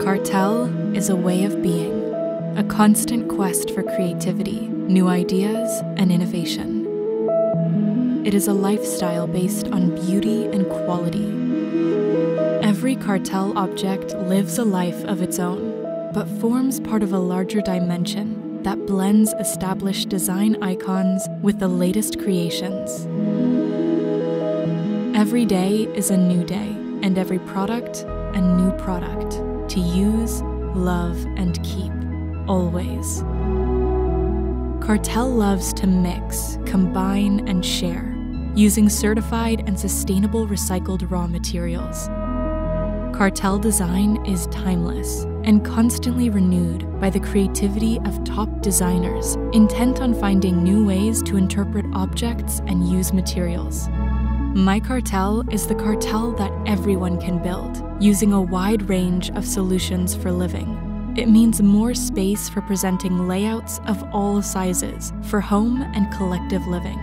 Kartell is a way of being, a constant quest for creativity, new ideas, and innovation. It is a lifestyle based on beauty and quality. Every Kartell object lives a life of its own, but forms part of a larger dimension that blends established design icons with the latest creations. Every day is a new day, and every product a new product to use, love, and keep, always. Kartell loves to mix, combine, and share, using certified and sustainable recycled raw materials. Kartell design is timeless and constantly renewed by the creativity of top designers intent on finding new ways to interpret objects and use materials. My Kartell is the Kartell that everyone can build, using a wide range of solutions for living. It means more space for presenting layouts of all sizes for home and collective living,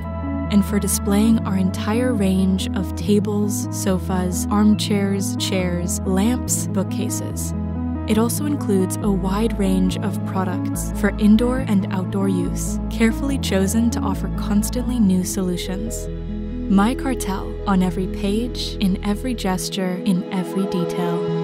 and for displaying our entire range of tables, sofas, armchairs, chairs, lamps, bookcases. It also includes a wide range of products for indoor and outdoor use, carefully chosen to offer constantly new solutions. My Kartell on every page, in every gesture, in every detail.